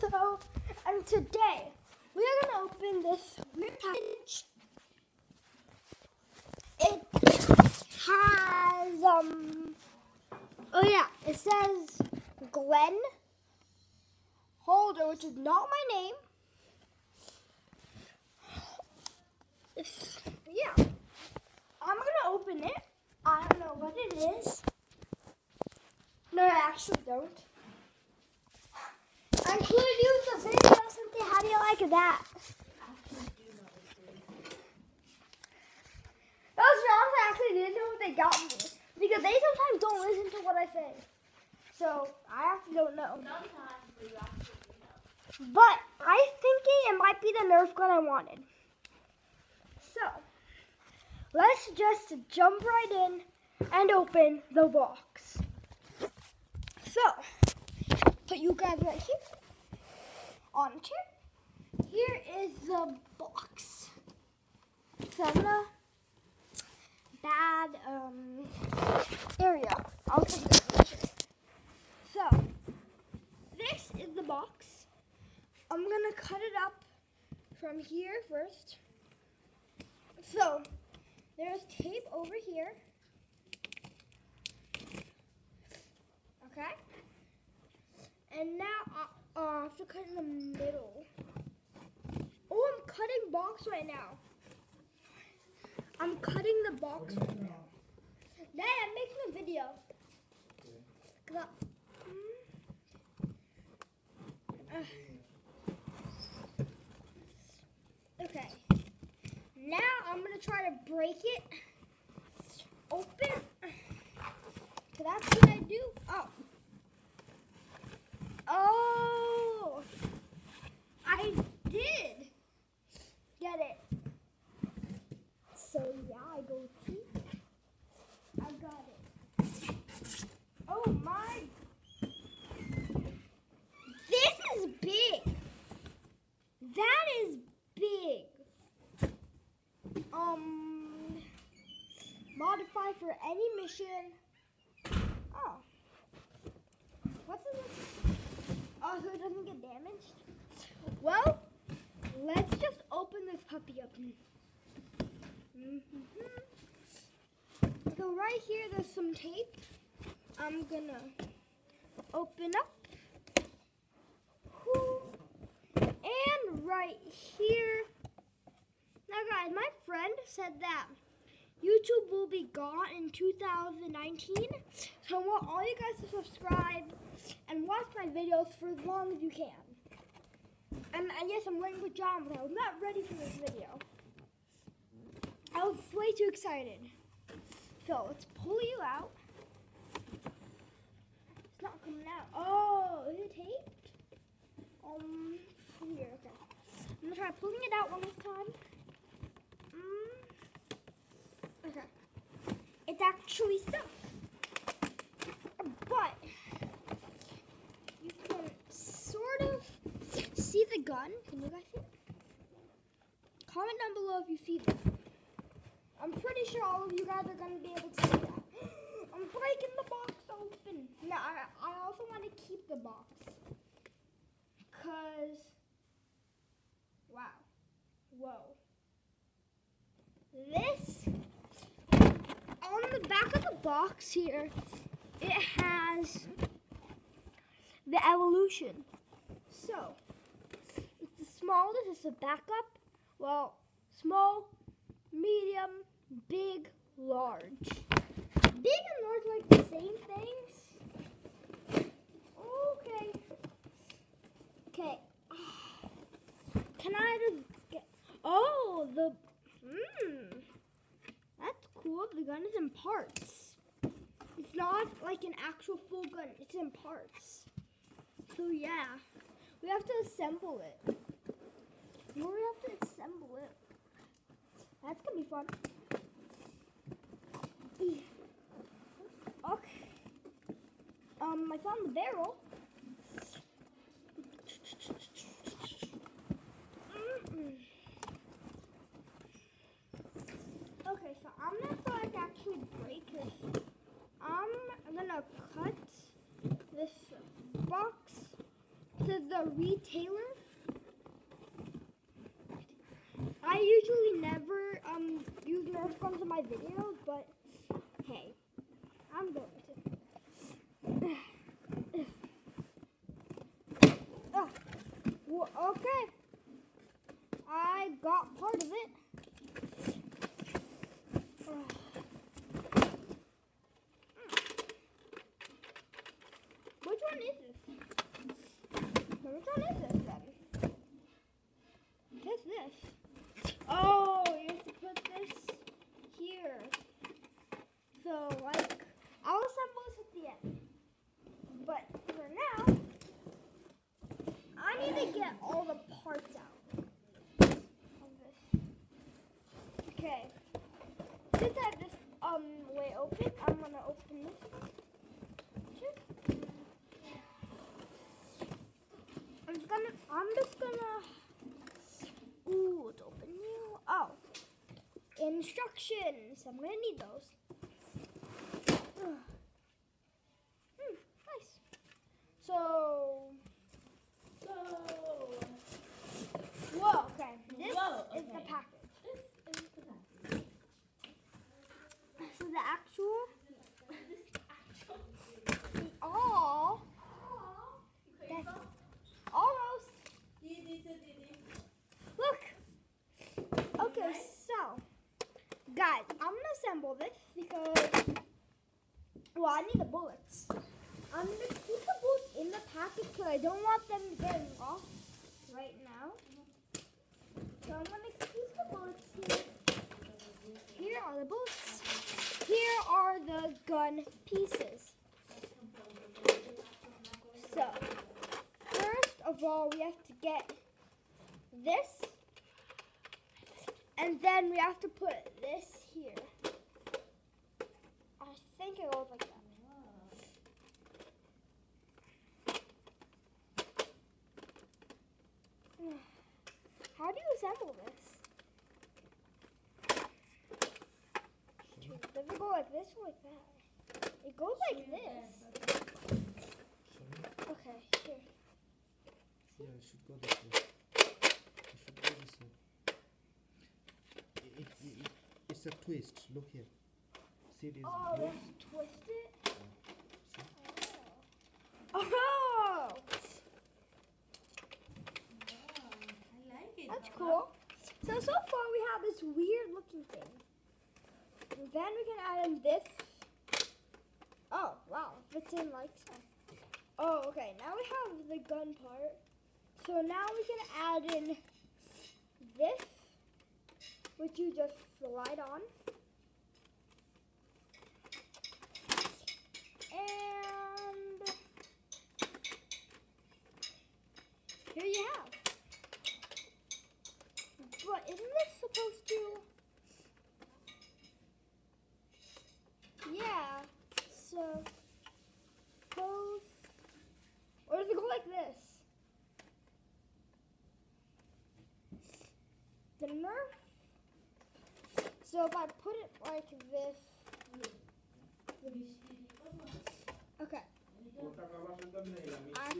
Gusto, and today we are gonna open this weird package. It has um oh yeah, it says Glenn Holder, which is not my name. It's- yeah, I'm gonna open it. I don't know what it is. No, I actually don't. I you in the video, Cynthia. How do you like that? Those Johns actually didn't know what they got me because they sometimes don't listen to what I say. So I actually don't know. But I think it might be the Nerf gun I wanted. So let's just jump right in and open the box. So put you guys right here on a chair. Here is the box. So I'm bad um area. I'll take this picture. So this is the box. I'm gonna cut it up from here first. So there's tape over here. Okay. And now I, have to cut in the middle. Oh, I'm cutting box right now. I'm cutting the box right now. Dad, I'm making a video. 'Cause Mm. Uh. Okay. Now I'm gonna try to break it open. That's what I do. Oh. I did get it. So yeah, I go cheap. I got it. Oh my. This is big. That is big. Um, modify for any mission. Oh. What's in this? Oh, so it doesn't get damaged? Well, let's just open this puppy up. Mhm. So right here, there's some tape. I'm gonna open up. And right here. Now, guys, my friend said that YouTube will be gone in 2019. So I want all you guys to subscribe and watch my videos for as long as you can. And, and yes, I'm wearing pajamas. I was not ready for this video. I was way too excited. So let's pull you out. It's not coming out. Oh, is it taped? Um, here, okay. I'm gonna try pulling it out one more time. Mm, okay. It's actually stuck. But you can sort of see the gun. Can you guys see it? Comment down below if you see this. Sure all of you guys are going to be able to see that. I'm breaking the box open. Now, I, I also want to keep the box. Because, wow. Whoa. This, on the back of the box here, it has the evolution. So, it's the smallest, it's the backup. Well, small, medium, big, large. Big and large like the same things. Okay. Okay. Can I just get? Oh, the. Hmm. That's cool. The gun is in parts. It's not like an actual full gun. It's in parts. So yeah, we have to assemble it. We have to assemble it. That's gonna be fun. Okay. Um, I found the barrel. Okay, so I'm not going to actually break this. I'm gonna cut this box. To the retailer. I usually never um use Nerf in my videos, but I'm going to. Ah, okay, I got part of it. Ah. Which one is this? Which one is this then? What's this? Oh, you have to put this here. So, like, I'll assemble this at the end. But for now, I need to get all the parts out of this. Okay. Since I have this um way open, I'm gonna open this one. Sure. I'm just gonna. I'm just gonna. Ooh, it's open new. Oh, instructions. I'm gonna need those. Ugh. Hmm, nice. So. So, Whoa. Okay. This Whoa, is the okay. package. this is the package. So the actual. This actual. The all. That's almost. Didi, so Didi. Look. Okay, so guys, I'm this because well, I need the bullets. I'm gonna keep the bullets in the package because I don't want them getting off right now. So I'm gonna keep the bullets here. Here are the bullets. Here are the gun pieces. So first of all, we have to get this. And then we have to put this think it goes like that. How do you assemble this? Does it go like this or like that? It goes like this. Okay, here. Yeah, it should go this way. It should go this way. It, it, it, it's a twist. Look here. See, it is Oh, we blue. twist it. See? Oh. Oh, I like it. that's cool. So so far we have this weird looking thing. And then we can add in this. Oh wow, fits in like so. Oh okay, now we have the gun part. So now we can add in this, which you just slide on. And here you have. But isn't this supposed to? Yeah. So pose, or does it go like this? The Nerf. So if I put it like this, okay. I.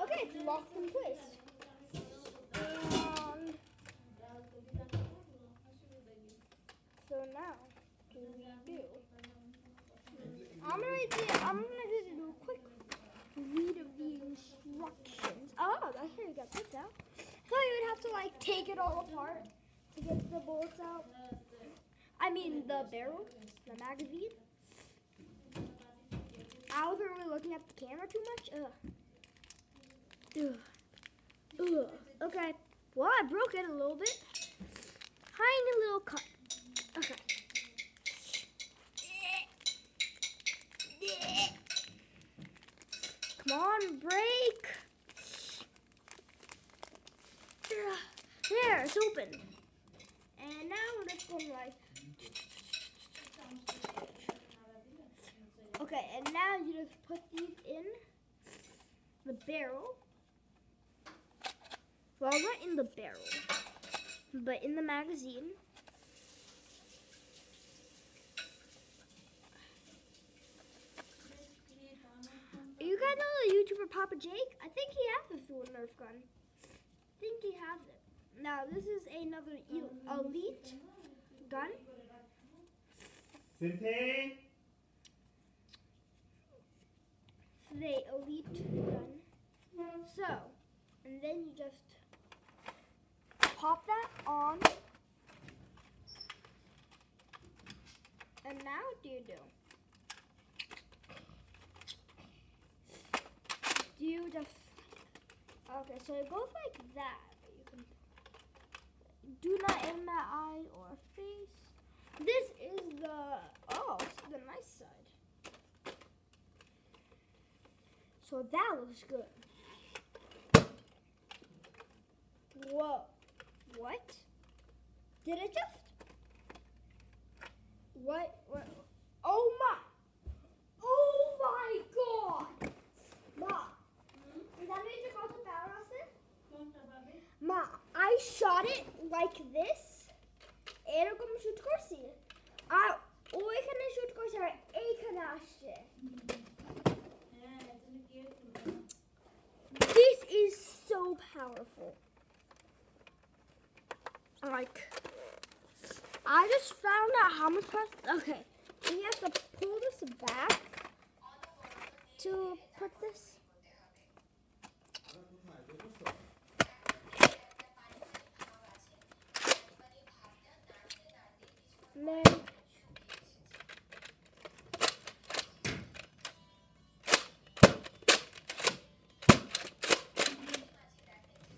Okay, it's locked in place. And so now, do we do? I'm gonna the, I'm gonna do a quick read of the instructions. Oh, that's how you got this out. I thought you would have to like take it all apart to get the bolts out. I mean the barrel, the magazine. I wasn't really looking at the camera too much. Ugh. Ugh. Ugh. Okay. Well, I broke it a little bit. Tiny little cut. Okay. Come on, break. There, it's open. And now we're just going like. Okay, and now you just put these in the barrel. Well, not in the barrel, but in the magazine. You guys know the YouTuber Papa Jake. I think he has a full Nerf gun. I think he has it. Now this is another elite gun. Sente. the elite gun. So, and then you just pop that on. And now what do you do? Do you just okay? So it goes like that. You can do not aim at eye or face. This is the oh, the nice side. So that looks good. Whoa. What? Did it just? What? what? Oh my! Oh my god! Ma, is that what you call the power কোনটা পাবে Ma, I shot it like this. এরকম shoot করছি আর ও এখানে shoot করছে আর এইখানে আসছে হ্যাঁ এজন্য কেউ তুলবে না This is so powerful. Like, I just found out how much power. Okay, we have to pull this back to put this. Then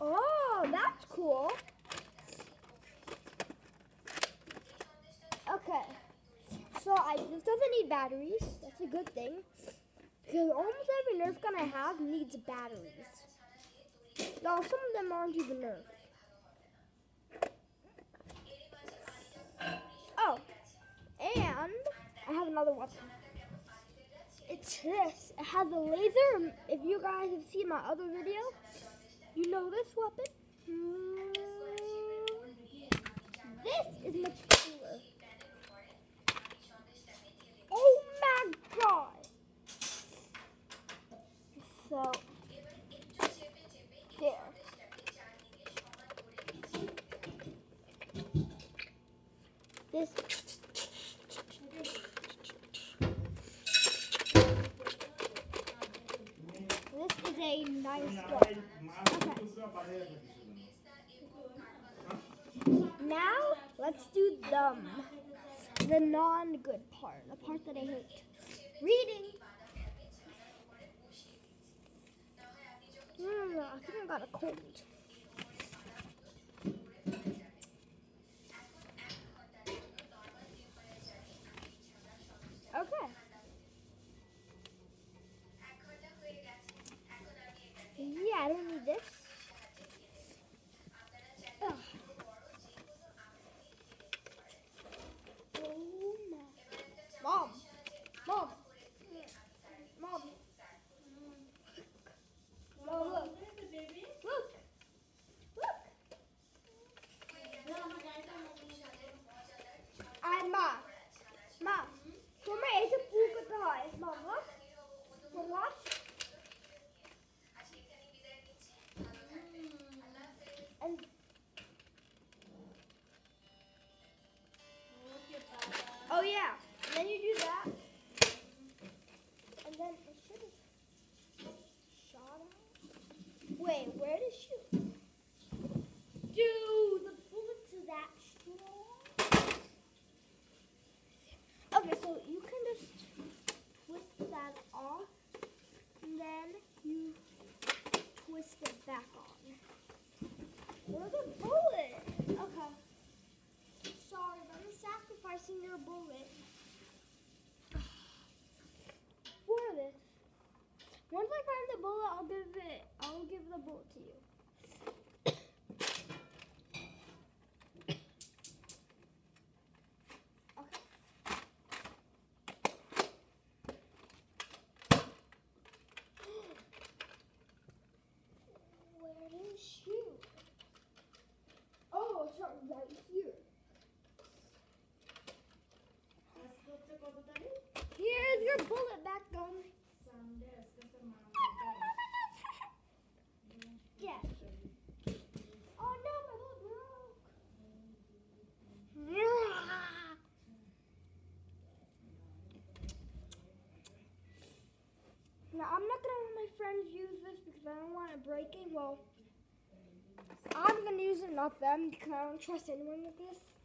Oh, that's cool. Okay. So I this doesn't need batteries. That's a good thing. Because almost every Nerf gun I have needs batteries. Now, some of them aren't even Nerf. Oh, and I have another weapon. It's this. It has a laser. If you guys have seen my other video, you know this weapon? Hmm. This is much cooler. Oh my god! So, there. This. This is a nice gun. Now let's them. The non-good part, the part that I hate. Reading. I think I got a cold. I'll give it. I'll give the bullet to you. Now I'm not gonna let my friends use this because I don't want it breaking. Well, I'm gonna use it, not them, because I don't trust anyone with this.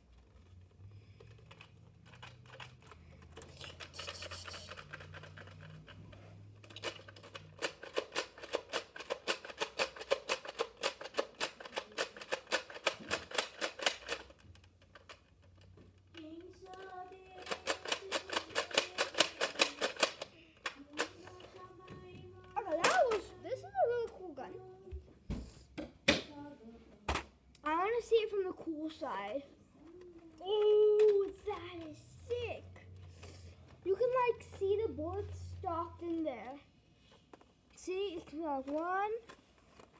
The stocked in there. See, it's like one,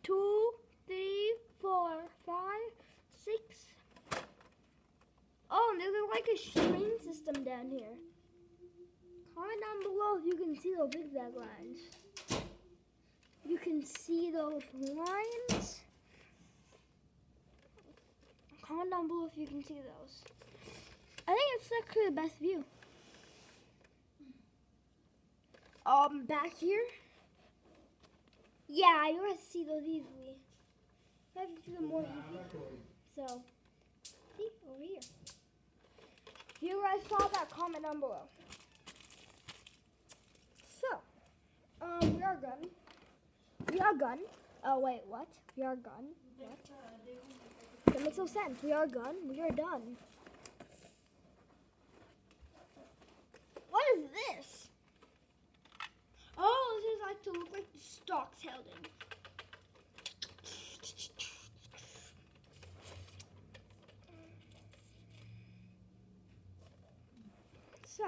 two, three, four, five, six. Oh, there's like a string system down here. Comment down below if you can see those zigzag lines. You can see those lines. Comment down below if you can see those. I think it's actually the best view. Um, back here. Yeah, you guys see those easily. You guys see them more easy. So, see over here. If you guys saw that, comment down below. So, um, we are gun. We are gun. Oh wait, what? We are gun. What? That makes no sense. We are gun. We are done. What is this? To look like the stalks held in. So,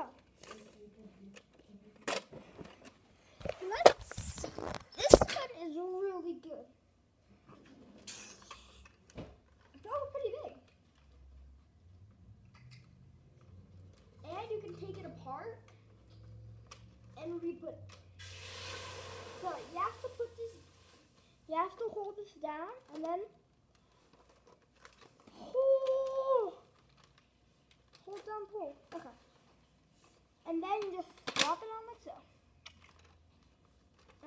let's. This gun is really good. It's all pretty big. And you can take it apart and re-put. So you have to put this, you have to hold this down and then pull. Hold down, pull. Okay. And then just drop it on like so.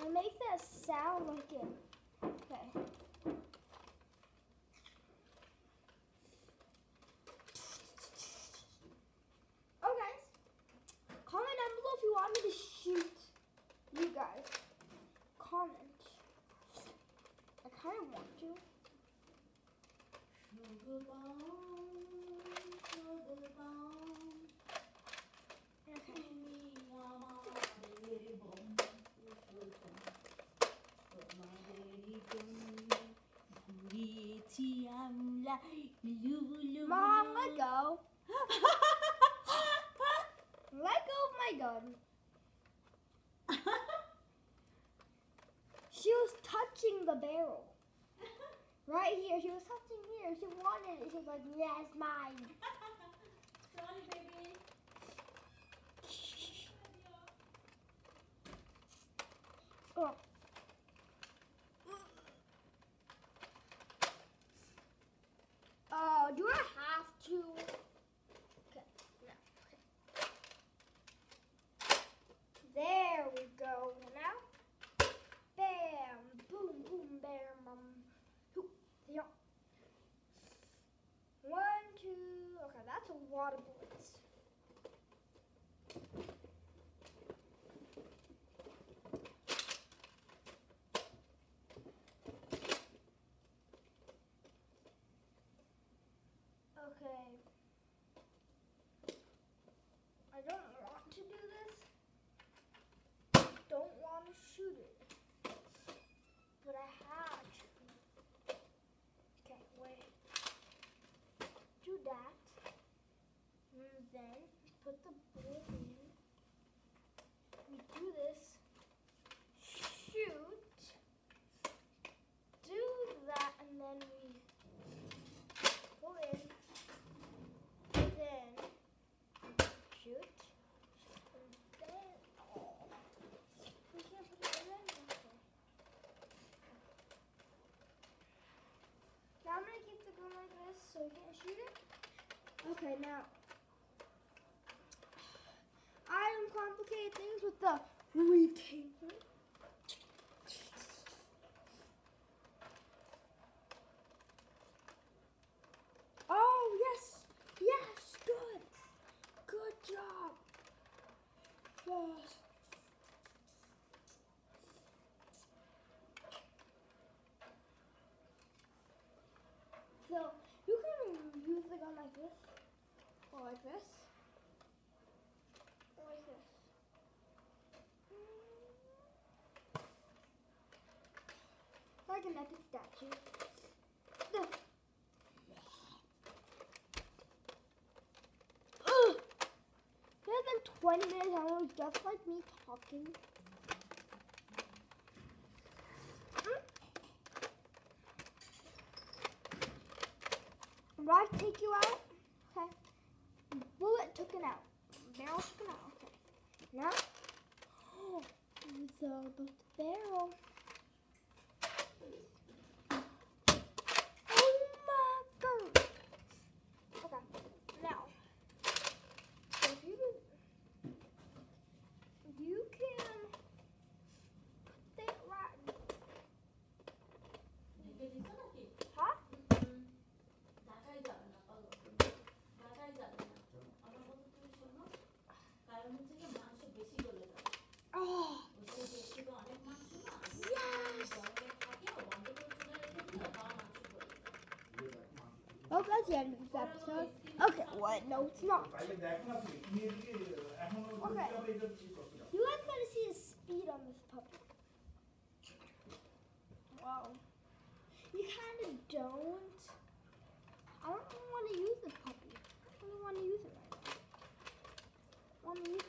And make that sound like it. Okay. Okay. Mom, let go. Let go of my gun. She was touching the barrel. Right here. She was touching here. She She was like, yes, mine. Sorry, baby. Oh. Oh, do I have to? Okay, no. Okay. There we go. Now, bam, boom, boom, bam, bam. Hoo, yeah. One, two. Okay, that's a lot of bullets. Okay. I don't want to do this. Don't want to shoot it. But I have to. Okay, wait. Do that. And then put the bullet in. We do this. Shoot. Do that and then we pull in. Then shoot. And then oh, we can't put it Now I'm gonna keep the gun like this so we can't shoot it. Okay, now I uncomplicate things with the retailer. Yes. So you can use the gun like this, or like this, like this. Like an epic statue. The- Ugh. It has been 20 minutes and it was just like me talking. Rod take you out. It out. Barrel took out. Okay. Now, it's all about the barrel. The end of this episode. Okay, what? No, it's not. Okay. You guys gotta see the speed on this puppy. Wow. You kind of don't. I don't want to use this puppy. I don't want to use it right now. Want to use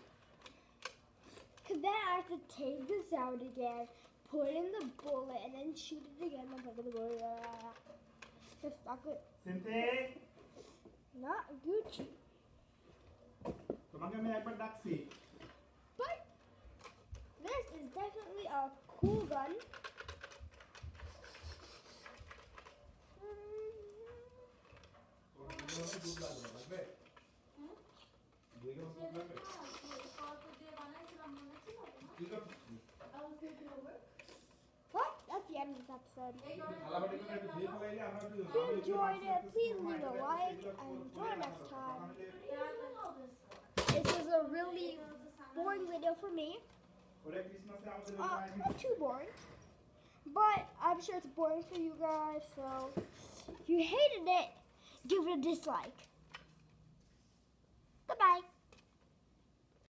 Cause then I have to take this out again, put in the bullet, and then shoot it again of the bullet. It's not good. Not Gucci. তোমাকে আমি একবার ডাকছি But this is definitely a cool gun. দুধ লাগবে লাগবে দুই glass দুধ লাগবে কত দিয়ে বানাইছিলাম মনে ছিল তোমার কি করছিস M's episode. If you enjoyed it, please leave a like and join next time. This was a really boring video for me. Uh, not too boring. But I'm sure it's boring for you guys, so if you hated it, give it a dislike. Goodbye.